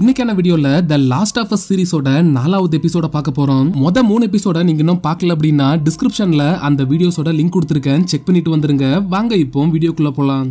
இன்னைக்கான வீடியோல the last of as சீரிஸோட நாலாவது எபிசோட பார்க்க போறோம். மொத மூணு எபிசோட நீங்க இன்னும் பார்க்கல அப்படின்னா டிஸ்கிரிப்ஷன்ல அந்த வீடியோஸோட லிங்க் கொடுத்துருக்கேன். செக் பண்ணிட்டு வந்துருங்க. வாங்க இப்போ வீடியோக்குள்ள போலாம்.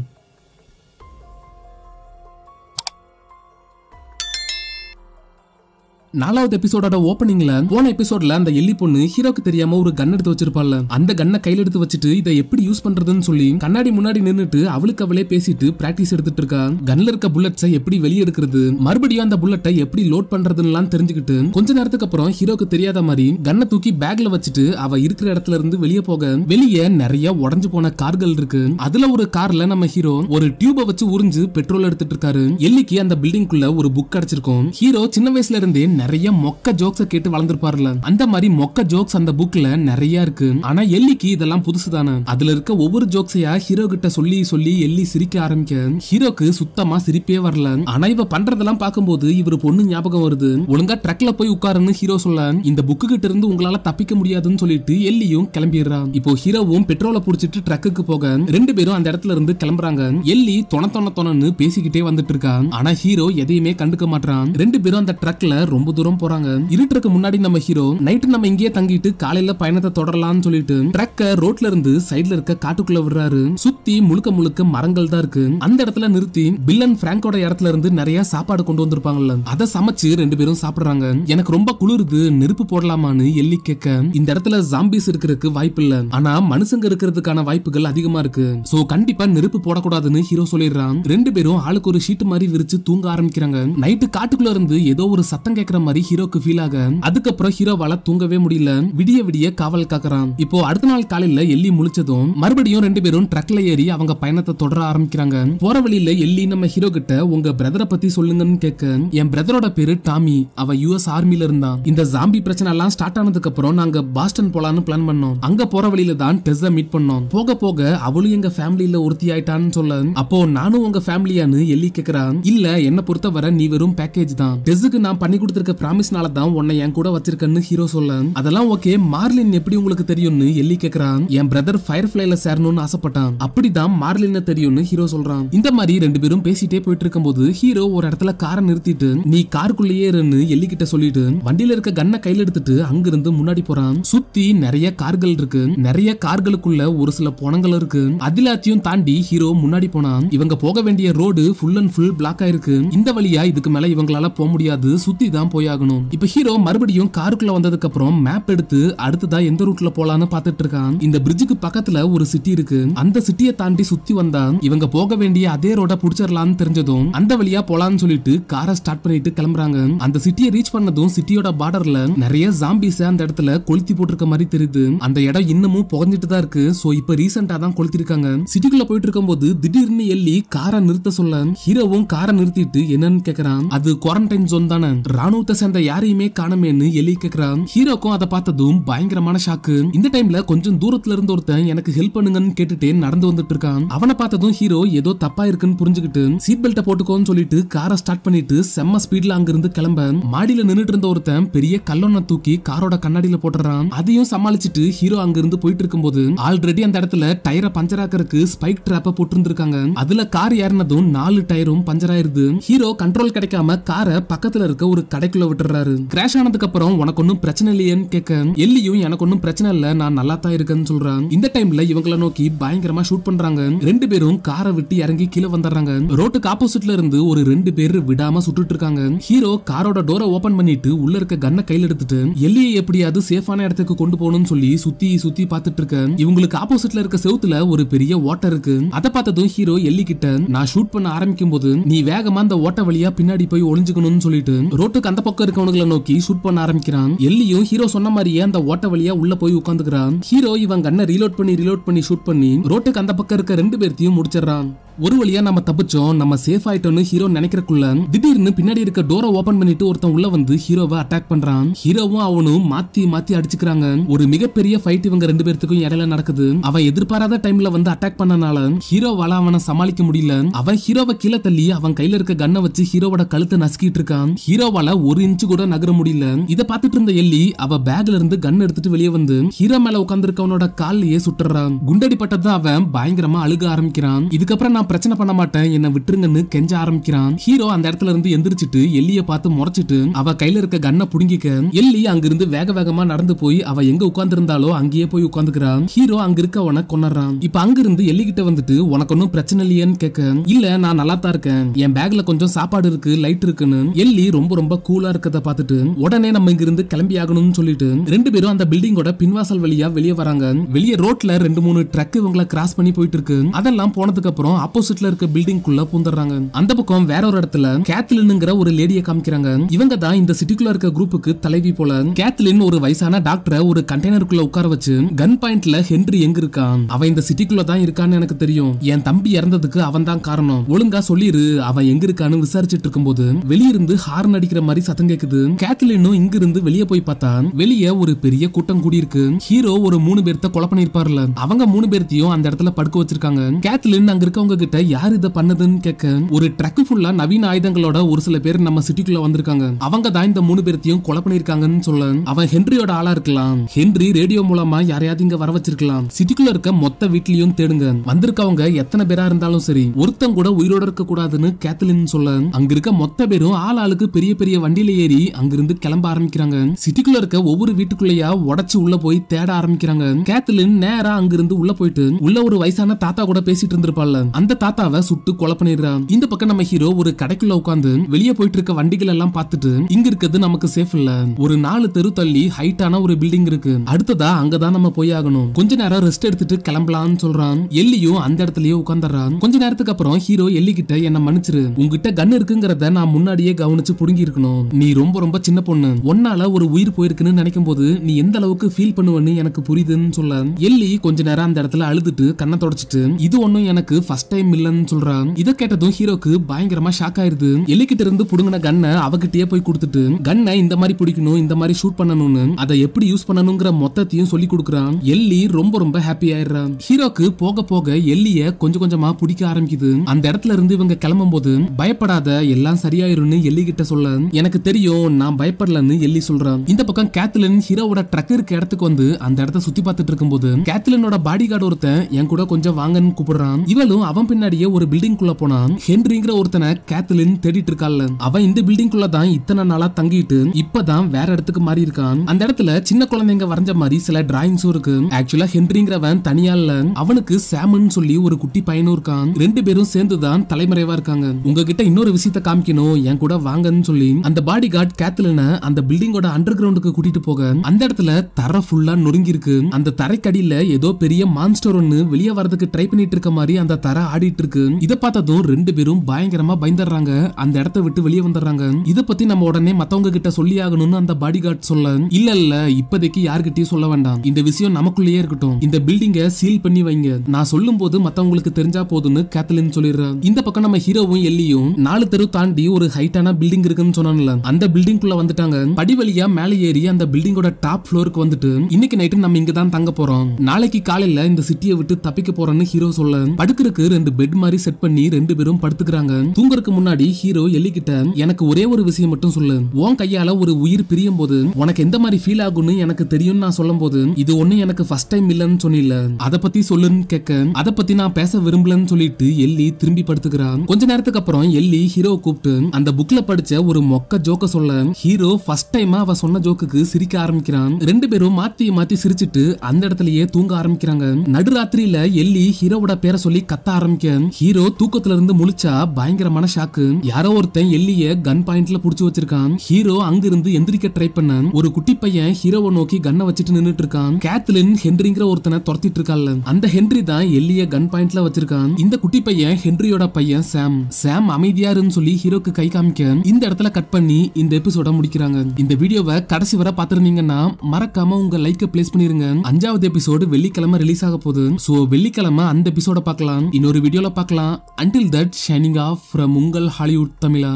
நாலாவது எபிசோடோட ஓப்பனிங்ல போன எபிசோட்ல அந்த எல்லி பொண்ணு ஹீரோக்கு தெரியாம ஒரு கன் எடுத்து வச்சிருப்பாள் அந்த கன்னை கையில எடுத்து வச்சுட்டு இதை எப்படி யூஸ் பண்றதுன்னு சொல்லி கண்ணாடி முன்னாடி நின்னுட்டு அவளுக்கு அவளே பேசிட்டு பிராக்டிஸ் எடுத்துட்டு இருக்கா. கன்ல இருக்க புல்லட்ஸை எப்படி வெளியே எடுக்கிறது? மறுபடியும் அந்த புல்லட்டை எப்படி லோட் பண்றதுன்னு தெரிஞ்சுக்கிட்டு கொஞ்ச நேரத்துக்கு அப்புறம் ஹீரோக்கு தெரியாத மாதிரி கன்னை தூக்கி பேக்ல வச்சுட்டு அவ இருக்கிற இடத்துல இருந்து வெளியே போக வெளியே நிறைய உடஞ்சு போன கார்கள் இருக்கு. அதுல ஒரு கார்ல நம்ம ஹீரோ ஒரு டியூபை வச்சு உறிஞ்சு பெட்ரோல் எடுத்துட்டு இருக்காரு. எல்லிக்கு அந்த பில்டிங்குள்ள ஒரு புக் கிடைச்சிருக்கும் ஹீரோ சின்ன வயசுல இருந்தே நிறைய மொக்க ஜோக்ஸ கேட்டு வளர்ந்துருப்பாருல. அந்த மாதிரி மொக்க ஜோக்ஸ் அந்த புக்ல நிறைய இருக்கு. ஆனா எல்லிக்கு இதெல்லாம் புதுசு தானே அதுல இருக்க ஒவ்வொரு ஜோக்ஸையா ஹீரோ கிட்ட சொல்லி சொல்லி எல்லி சிரிக்க ஆரம்பிக்க ஹீரோக்கு சுத்தமா சிரிப்பே வரல. ஆனா இவ பண்றதெல்லாம் பார்க்கும்போது இவரு பொண்ணு ஞாபகம் வருது. ஒழுங்கா ட்ரக்ல போய் உட்காருன்னு ஹீரோ சொல்ல இந்த புக்கு கிட்ட இருந்து உங்களால தப்பிக்க முடியாதுன்னு சொல்லிட்டு எல்லியும் கிளம்பிடுறான் இப்போ ஹீரோவும் பெட்ரோலை புடிச்சிட்டு ட்ரக்குக்கு போக ரெண்டு பேரும் அந்த இடத்துல இருந்து கிளம்புறாங்க. எல்லி தொண தொண தொணன்னு பேசிக்கிட்டே வந்துட்டு இருக்கான் ஆனா ஹீரோ எதையுமே கண்டுக்க மாட்டான் ரெண்டு பேரும் அந்த ட்ரக்ல ரொம்ப தூரம் போறாங்க இருட்டுக்கு முன்னாடி நம்ம ஹீரோ நைட்டு நம்ம இங்கேயே தங்கிட்டு காலையில பயணத்தை தொடரலாம்னு சொல்லிட்டு ட்ரக்க ரோட்ல இருந்து சைடுல இருக்க காட்டுக்குள்ள விடுறாரு சுத்தி முழுக்க முழுக்க மரங்கள் தான் இருக்கு அந்த இடத்துல நிறுத்தி பில்லன் பிராங்கோட இடத்துல இருந்து நிறைய சாப்பாடு கொண்டு வந்திருப்பாங்கல்ல அதை சமைச்சு ரெண்டு பேரும் சாப்பிடுறாங்க எனக்கு ரொம்ப குளிருது நெருப்பு போடலாமான்னு எள்ளி கேட்க இந்த இடத்துல ஜாம்பிஸ் இருக்கிறதுக்கு வாய்ப்பு இல்ல ஆனா மனுஷங்க இருக்கிறதுக்கான வாய்ப்புகள் அதிகமா இருக்கு சோ கண்டிப்பா நெருப்பு போடக்கூடாதுன்னு ஹீரோ சொல்லிடுறான் ரெண்டு பேரும் ஆளுக்கு ஒரு ஷீட் மாதிரி விரிச்சு தூங்க ஆரம்பிக்கிறாங்க நைட்டு காட்டுக்குள்ள இருந்து ஏதோ ஒரு சத்தம் கேட்கற மாதிரி ஹீரோக்கு ஃபீல் ஆக அதுக்கப்புறம் ஹீரோவால தூங்கவே முடியல. விடிய விடிய காவல் காக்குறான். இப்போ அடுத்த நாள் காலையில எல்லி முழிச்சதும் மறுபடியும் ரெண்டு பேரும் ட்ரக்ல ஏறி அவங்க பயணத்தை தொடர ஆரம்பிக்கிறாங்க. போற வழியில எல்லி நம்ம ஹீரோ கிட்ட உங்க பிரதரை பத்தி சொல்லுங்கன்னு கேட்க என் பிரதரோட பேரு டாமி. அவ யூஎஸ் ஆர்மில இருந்தான் இந்த ஜாம்பி பிரச்சனை எல்லாம் ஸ்டார்ட் ஆனதுக்கு அப்புறம் நாங்க பாஸ்டன் போலான்னு பிளான் பண்ணோம். அங்க போற வழியில தான் டெஸ்ஸ மீட் பண்ணோம். போக போக அவளும் எங்க ஃபேமிலியில ஒருத்தி ஆயிட்டான்னு சொல்ல அப்போ நானும் உங்க ஃபேமிலியான்னு எல்லி கேக்குறான் இல்ல என்ன பொறுத்தவரை நீ வெறும் பேக்கேஜ் தான். டெஸ்ஸுக்கு நான் பண்ணி கொடுத்துருக்க ப்ராமிஸ்னால தான் உன்னை என் கூட வச்சிருக்கேன்னு ஹீரோ சொல்ல அதெல்லாம் ஓகே மார்லின் எப்படி உங்களுக்கு தெரியும்னு எல்லி கேக்குறான். என் பிரதர் ஃபயர் ஃபிளைல சேரணும்னு ஆசைப்பட்டான். அப்படிதான் மார்லின் தெரியும்னு ஹீரோ சொல்றான். இந்த மாதிரி ரெண்டு பேரும் பேசிட்டே போயிட்டு இருக்கும்போது ஹீரோ ஒரு இடத்துல காரை நிறுத்திட்டு நீ காருக்குள்ளேயே இருன்னு எல்லி கிட்ட சொல்லிட்டு வண்டியில இருக்க கண்ணை கையில எடுத்துட்டு அங்கிருந்து முன்னாடி போறான். சுத்தி நிறைய கார்கள் இருக்கு. நிறைய கார்களுக்குள்ள ஒரு சில பணங்கள் இருக்கு. அதிலாத்தையும் தாண்டி ஹீரோ முன்னாடி போனான். இவங்க போக வேண்டிய road full and full block ஆயிருக்கு இந்த வழியா இதுக்கு மேல இவங்களால போக முடியாது. சுத்தி தான் போயாகணும். இப்ப ஹீரோ மறுபடியும் காருக்குள்ள வந்ததுக்கு அப்புறம் மேப் எடுத்து அடுத்ததா எந்த ரூட்ல போலான்னு பாத்துட்டு இருக்கான். இந்த பிரிட்ஜுக்கு பக்கத்துல ஒரு சிட்டி இருக்கு. அந்த சிட்டியை தாண்டி சுத்தி வந்தா இவங்க போக வேண்டிய அதே ரோட புடிச்சிடலாம்னு தெரிஞ்சதும் அந்த வழியா போலான்னு சொல்லிட்டு காரை ஸ்டார்ட் பண்ணிட்டு கிளம்புறாங்க. அந்த சிட்டியை ரீச் பண்ணதும் சிட்டியோட பார்டர்ல நிறைய ஜாம்பிஸ் அந்த இடத்துல கொளுத்தி போட்டிருக்க மாதிரி தெரியுது. அந்த இடம் இன்னமும் புகஞ்சிட்டு தான் இருக்கு. சோ இப்ப ரீசெண்டா தான் கொளுத்திருக்காங்க. சிட்டிக்குள்ள போயிட்டு இருக்கும்போது திடீர்னு எல்லி காரை நிறுத்த சொல்ல ஹீரோவும் காரை நிறுத்திட்டு என்னன்னு கேக்குறான். அது குவாரண்டைன் ஜோன் தானே. ராணுவ ராணுவத்தை சேர்ந்த யாரையுமே காணமேன்னு எலி கேக்குறான். ஹீரோக்கும் அதை பார்த்ததும் பயங்கரமான ஷாக்கு இந்த டைம்ல கொஞ்சம் தூரத்துல இருந்து ஒருத்தன் எனக்கு ஹெல்ப் பண்ணுங்கன்னு கேட்டுட்டே நடந்து வந்துட்டு இருக்கான். அவனை பார்த்ததும் ஹீரோ ஏதோ தப்பா இருக்குன்னு புரிஞ்சுக்கிட்டு சீட் பெல்ட்டை போட்டுக்கோன்னு சொல்லிட்டு காரை ஸ்டார்ட் பண்ணிட்டு செம்ம ஸ்பீட்ல அங்கிருந்து கிளம்ப. மாடியில நின்னுட்டு இருந்த ஒருத்தன் பெரிய கல்லொன்ன தூக்கி காரோட கண்ணாடியில போட்டுறான். அதையும் சமாளிச்சுட்டு ஹீரோ அங்கிருந்து போயிட்டு இருக்கும்போது ஆல்ரெடி அந்த இடத்துல டயரை பஞ்சர் ஆக்கறதுக்கு ஸ்பைக் ட்ராப்ப போட்டிருந்திருக்காங்க. அதுல கார் ஏறினதும் நாலு டயரும் பஞ்சர் ஆயிருது. ஹீரோ கண்ட்ரோல் கிடைக்காம காரை பக்கத்துல இருக்க ஒரு கடைக்குள்ள விட்டுறாரு. கிராஷ் ஆனதுக்கு அப்புறம் உனக்கு ஒன்னும் பிரச்சனை இல்லையேன்னு கேட்க எல்லியும் எனக்கு ஒன்னும் பிரச்சனை இல்ல நான் நல்லா தான் இருக்கேன்னு சொல்றான். இந்த டைம்ல இவங்கள நோக்கி பயங்கரமா ஷூட் பண்றாங்க. ரெண்டு பேரும் காரை விட்டு இறங்கி கீழே வந்துடுறாங்க. ரோட்டுக்கு ஆப்போசிட்ல இருந்து ஒரு ரெண்டு பேர் விடாம சுட்டுட்டு இருக்காங்க. ஹீரோ காரோட டோரை ஓபன் பண்ணிட்டு உள்ள இருக்க கண்ணை கையில எடுத்துட்டு எல்லியை எப்படியாவது சேஃபான இடத்துக்கு கொண்டு போகணும்னு சொல்லி சுத்தி சுத்தி பார்த்துட்டு இருக்க. இவங்களுக்கு ஆப்போசிட்ல இருக்க செவுத்துல ஒரு பெரிய ஓட்டை இருக்கு. அதை பார்த்ததும் ஹீரோ எல்லி கிட்ட நான் ஷூட் பண்ண ஆரம்பிக்கும் போது நீ வேகமா அந்த ஓட்ட வழியா பின்னாடி போய் ஒளிஞ்சுக்கணும்னு சொல்லிட்டு ரோட்டுக்கு அந்த பக்கம் இருக்கவனுங்களை நோக்கி ஷூட் பண்ண ஆரம்பிக்கிறான். எல்லியும் ஹீரோ சொன்ன மாதிரியே அந்த ஓட்ட வழியா உள்ள போய் உட்காந்துக்கிறான் ஹீரோ இவன் கண்ணை ரீலோட் பண்ணி ரீலோட் பண்ணி ஷூட் பண்ணி ரோட்டுக்கு அந்த பக்கம் இருக்க ரெண்டு பேர்த்தையும் முடிச்சிடறான். ஒரு வழியா நம்ம தப்பிச்சோம் நம்ம சேஃப் ஆயிட்டோம்னு ஹீரோ நினைக்கிறக்குள்ள திடீர்னு பின்னாடி இருக்க டோரை ஓபன் பண்ணிட்டு ஒருத்தன் உள்ள வந்து ஹீரோவை அட்டாக் பண்றான். ஹீரோவும் அவனும் மாத்தி மாத்தி அடிச்சுக்கிறாங்க. ஒரு மிகப்பெரிய ஃபைட் இவங்க ரெண்டு பேர்த்துக்கும் இடையில நடக்குது. அவன் எதிர்பாராத டைம்ல வந்து அட்டாக் பண்ணனால ஹீரோவால அவனை சமாளிக்க முடியல. அவன் ஹீரோவை கீழே தள்ளி அவன் கையில இருக்க கண்ணை வச்சு ஹீரோவோட கழுத்தை நசுக்கிட்டு இருக்கான். ஹீரோவால ஒரு இன்ச்சு கூட நகர முடியல. இதை பார்த்துட்டு இருந்த எல்லி அவ பேக்ல இருந்து கன் எடுத்துட்டு வெளியே வந்து ஹீரோ மேல உட்காந்துருக்கவனோட கால்லயே சுட்டுறான். குண்டடிப்பட்டதான் அவன் பயங்கரமா அழுக ஆரம்பிக்கிறான். இதுக்கப்புறம் நான் பிரச்சனை பண்ண மாட்டேன் என்ன விட்டுருங்கன்னு கெஞ்ச ஆரம்பிக்கிறான். ஹீரோ அந்த இடத்துல இருந்து எந்திரிச்சிட்டு எல்லிய பார்த்து முறைச்சிட்டு அவ கையில இருக்க கண்ணை புடுங்கிக்க. எல்லி அங்கிருந்து வேக வேகமா நடந்து போய் அவ எங்க உட்கார்ந்திருந்தாலோ அங்கேயே போய் உட்காந்துக்கிறான் ஹீரோ அங்க இருக்கவன கொண்டுறான் இப்ப அங்கிருந்து எல்லி கிட்ட வந்துட்டு உனக்கு ஒன்னும் பிரச்சனை இல்லையேன்னு கேட்க. இல்ல நான் நல்லா தான் இருக்கேன். என் பேக்ல கொஞ்சம் சாப்பாடு இருக்கு லைட் இருக்குன்னு. எல்லி ரொம்ப ரொம்ப கூலா இருக்கத பார்த்துட்டு உடனே நம்ம இங்க இருந்து கிளம்பி ஆகணும்னு சொல்லிட்டு ரெண்டு பேரும் அந்த பில்டிங்கோட பின்வாசல் வழியா வெளியே வராங்க. வெளியே ரோட்ல ரெண்டு மூணு ட்ரக் இவங்கள கிராஸ் பண்ணி போயிட்டு இருக்கு அதெல்லாம் போனதுக்கு அப்புறம் ஆப்போசிட்ல இருக்க பில்டிங் குள்ள பூந்துடுறாங்க. அந்த பக்கம் வேற ஒரு இடத்துல கேத்லின்ங்கிற ஒரு லேடியை காமிக்கிறாங்க. இவங்க தான் இந்த சிட்டிக்குள்ள இருக்க குரூப்புக்கு தலைவி போல. கேத்லின் ஒரு வயசான டாக்டரை ஒரு கண்டெய்னருக்குள்ள உட்கார வச்சு கன் பாயிண்ட்ல ஹென்றி எங்க இருக்கான்? அவன் இந்த சிட்டிக்குள்ள தான் இருக்கான்னு எனக்கு தெரியும். என் தம்பி இறந்ததுக்கு அவன் தான் காரணம். ஒழுங்கா சொல்லிரு அவன் எங்க இருக்கான்னு விசாரிச்சுட்டு இருக்கும்போது வெளியிருந்து ஹார்ன் அடிக்கிற மாதிரி சத்தம் கேக்குது. கேத்லினும் இங்க இருந்து வெளியே போய் பார்த்தா வெளியே ஒரு பெரிய கூட்டம் கூடி இருக்கு ஹீரோ ஒரு மூணு பேர்த்த கொலை பண்ணிருப்பாருல அவங்க மூணு பேர்த்தையும் அந்த இடத்துல படுக்க வச்சிருக்காங்க. கேத்லின் அங்க இருக்கவங்க கிட்ட யார் இதை பண்ணதுன்னு கேட்க ஒரு ட்ரக் ஃபுல்லா நவீன ஆயுதங்களோட ஒரு சில பேர் நம்ம சிட்டிக்குள்ள வந்திருக்காங்க. அவங்க தான் இந்த மூணு பேர்த்தையும் கொலை பண்ணிருக்காங்கன்னு சொல்ல அவன் ஹென்ரியோட ஆளா இருக்கலாம். ஹென்றி ரேடியோ மூலமா யாரையாவது இங்க வர வச்சிருக்கலாம். சிட்டிக்குள்ள இருக்க மொத்த வீட்லயும் தேடுங்க. வந்திருக்கவங்க எத்தனை பேரா இருந்தாலும் சரி ஒருத்தன் கூட உயிரோட இருக்க கூடாதுன்னு கேத்லின் சொல்ல அங்க இருக்க மொத்த பேரும் ஆள் ஆளுக்கு பெரிய பெரிய வண்டி வண்டியில ஏறி அங்கிருந்து கிளம்ப ஆரம்பிக்கிறாங்க. சிட்டிக்குள்ள இருக்க ஒவ்வொரு வீட்டுக்குள்ளேயா உடச்சு உள்ள போய் தேட ஆரம்பிக்கிறாங்க. கேத்லின் நேரா அங்கிருந்து உள்ள போயிட்டு உள்ள ஒரு வயசான தாத்தா கூட பேசிட்டு இருந்திருப்பாள்ல அந்த தாத்தாவை சுட்டு கொலை பண்ணிடுறான் இந்த பக்கம் நம்ம ஹீரோ ஒரு கடைக்குள்ள உட்காந்து வெளியே போயிட்டு இருக்க வண்டிகள் எல்லாம் பார்த்துட்டு இங்க இருக்கிறது நமக்கு சேஃப் இல்ல. ஒரு நாலு தெரு தள்ளி ஹைட்டான ஒரு பில்டிங் இருக்கு. அடுத்ததா அங்கதான் நம்ம போய் ஆகணும். கொஞ்ச நேரம் ரெஸ்ட் எடுத்துட்டு கிளம்பலாம்னு சொல்றான். எல்லியும் அந்த இடத்துலயே உட்காந்துறான் கொஞ்ச நேரத்துக்கு அப்புறம் ஹீரோ எல்லி கிட்ட என்ன மன்னிச்சிரு. உங்ககிட்ட கன் இருக்குங்கிறத நான் முன்னாடியே கவனிச்சு புடுங்கி இருக்கணும் நீ ரொம்ப ரொம்ப சின்ன பொண்ணு. ஒன்னால ஒரு உயிர் போயிருக்குன்னு நினைக்கும் போது நீ எந்த அளவுக்கு ஃபீல் பண்ணுவன்னு எனக்கு புரியுதுன்னு சொல்ல எல்லி கொஞ்ச நேரம் அந்த இடத்துல அழுதுட்டு கண்ணை தொடச்சிட்டு இது ஒண்ணும் எனக்கு ஃபர்ஸ்ட் டைம் இல்லைன்னு சொல்றான். இதை கேட்டதும் ஹீரோக்கு பயங்கரமா ஷாக் ஆயிருது. எலிக்கிட்ட இருந்து புடுங்கின கண்ணை அவகிட்டயே போய் கொடுத்துட்டு கண்ணை இந்த மாதிரி பிடிக்கணும் இந்த மாதிரி ஷூட் பண்ணணும்னு அதை எப்படி யூஸ் பண்ணணுங்கிற மொத்தத்தையும் சொல்லி கொடுக்குறான். எல்லி ரொம்ப ரொம்ப ஹாப்பி ஆயிடுறான். ஹீரோக்கு போக போக எல்லிய கொஞ்சம் கொஞ்சமா பிடிக்க ஆரம்பிக்குது. அந்த இடத்துல இருந்து இவங்க கிளம்பும் போது பயப்படாத எல்லாம் சரியாயிரும்னு எல்லி கிட்ட சொல்ல. எனக்கு தெரியும் நான் பயப்படலன்னு எல்லி சொல்றான். இந்த பக்கம் கேத்லின் ஹீரோவோட ட்ரக் இருக்க இடத்துக்கு வந்து அந்த இடத்த சுத்தி பார்த்துட்டு இருக்கும்போது கேத்லினோட பாடி கார்டு ஒருத்தன் என் கூட கொஞ்சம் வாங்கன்னு கூப்பிடுறான். இவளும் அவன் பின்னாடியே ஒரு பில்டிங் குள்ள போனான். ஹென்ரிங்கிற ஒருத்தனை கேத்லின் தேடிட்டு இருக்காள் அவன் இந்த பில்டிங் குள்ள தான் இத்தனை நாளா தங்கிட்டு இப்பதான் வேற இடத்துக்கு மாறி இருக்கான். அந்த இடத்துல சின்ன குழந்தைங்க வரைஞ்ச மாதிரி சில டிராயிங்ஸும் இருக்கு. ஆக்சுவலா ஹென்ரிங்கிறவன் தனியா இல்ல. அவனுக்கு சாமன் சொல்லி ஒரு குட்டி பையனும் இருக்கான். ரெண்டு பேரும் சேர்ந்துதான் தலைமறைவா இருக்காங்க. உங்ககிட்ட இன்னொரு விஷயத்த காமிக்கணும் என் கூட வாங்கன்னு சொல்லி அந்த பாடி கார்டு கேத்லின அந்த பில்டிங்கோட அண்டர் கிரவுண்டுக்கு கூட்டிட்டு போக அந்த இடத்துல தரை ஃபுல்லா நொறுங்கி இருக்கு. அந்த தரைக்கடியில ஏதோ பெரிய மான்ஸ்டர் ஒன்னு வெளியே வரதுக்கு ட்ரை பண்ணிட்டு இருக்க மாதிரி அந்த தரை ஆடிட்டு இருக்கு. இதை பார்த்ததும் ரெண்டு பேரும் பயங்கரமா பயந்துடுறாங்க. அந்த இடத்த விட்டு வெளியே வந்துடுறாங்க. இதை பத்தி நம்ம உடனே மத்தவங்க கிட்ட சொல்லி ஆகணும்னு அந்த பாடி கார்டு சொல்ல இல்ல இல்ல இப்போதைக்கு யார்கிட்டயும் சொல்ல வேண்டாம். இந்த விஷயம் நமக்குள்ளேயே இருக்கட்டும். இந்த பில்டிங்க சீல் பண்ணி வைங்க. நான் சொல்லும் போது மத்தவங்களுக்கு தெரிஞ்சா போதும்னு கேத்லின் சொல்லிடுறேன். இந்த பக்கம் நம்ம ஹீரோவும் எல்லியும் நாலு தெரு தாண்டி ஒரு ஹைட்டான பில்டிங் இருக்குன்னு சொன்னான்ல. அந்த பில்டிங் குள்ள வந்துட்டாங்க. படி வழியா மேலே ஏறி அந்த பில்டிங்கோட டாப் ஃப்ளோருக்கு வந்துட்டு இன்னைக்கு நைட்டு நம்ம இங்க தான் தங்க போறோம். நாளைக்கு காலையில இந்த சிட்டியை விட்டு தப்பிக்க போறோம்னு ஹீரோ சொல்ல படுக்கிறதுக்கு ரெண்டு பெட் மாதிரி செட் பண்ணி ரெண்டு பேரும் படுத்துக்கிறாங்க. தூங்குறதுக்கு முன்னாடி ஹீரோ எல்லி கிட்ட எனக்கு ஒரே ஒரு விஷயம் மட்டும் சொல்லு. உன் கையால ஒரு உயிர் பிரியும் போது உனக்கு எந்த மாதிரி ஃபீல் ஆகும்னு எனக்கு தெரியும் நான் சொல்லும் போது இது ஒண்ணு எனக்கு ஃபர்ஸ்ட் டைம் இல்லைன்னு சொன்னில அத பத்தி சொல்லுன்னு கேட்க அத பத்தி நான் பேச விரும்பலன்னு சொல்லிட்டு எல்லி திரும்பி படுத்துக்கிறான் கொஞ்ச நேரத்துக்கு அப்புறம் எல்லி ஹீரோ கூப்பிட்டு அந்த புக்ல படிச்ச ஒரு மொக்க ஜோக்க சொல்ல ஹீரோ ஃபர்ஸ்ட் டைமா அவ சொன்ன ஜோக்குக்கு சிரிக்க ஆரம்பிக்கிறான். ரெண்டு பேரும் மாத்தி மாத்தி சிரிச்சிட்டு அந்த இடத்துலயே தூங்க ஆரம்பிக்கிறாங்க. நடுராத்திரியில எல்லி ஹீரோவோட பேரை சொல்லி கத்த ஆரம்பிக்க ஹீரோ தூக்கத்துல இருந்து முழிச்சா பயங்கரமான ஷாக்கு யாரோ ஒருத்தன் எல்லிய கன் பாயிண்ட்ல புடிச்சு வச்சிருக்கான். ஹீரோ அங்கிருந்து எந்திரிக்க ட்ரை பண்ண ஒரு குட்டி பையன் ஹீரோவை நோக்கி கன்னை வச்சுட்டு நின்னுட்டு இருக்கான். கேத்லின் ஹென்ரிங்கிற ஒருத்தனை துரத்திட்டு இருக்கான்ல அந்த ஹென்றி தான் எல்லிய கன் பாயிண்ட்ல வச்சிருக்கான். இந்த குட்டி பையன் ஹென்ரியோட பையன் சாம். சாம் அமைதியாருன்னு சொல்லி ஹீரோக்கு கை காமிக்க இந்த இடத்துல கட் பண்ணி இந்த எபிசோட முடிக்கிறாங்க. இந்த வீடியோவை கடைசி வரை பாத்திருந்தீங்கன்னா மறக்காம உங்க லைக்க பிளேஸ் பண்ணிருங்க. அஞ்சாவது எபிசோடு வெள்ளிக்கிழமை ரிலீஸ் ஆக போகுது. சோ வெள்ளிக்கிழமை அந்த எபிசோட பார்க்கலாம். இன்னொரு வீடியோல பார்க்கலாம். Until that signing off from உங்கள் ஹாலிவுட் தமிழா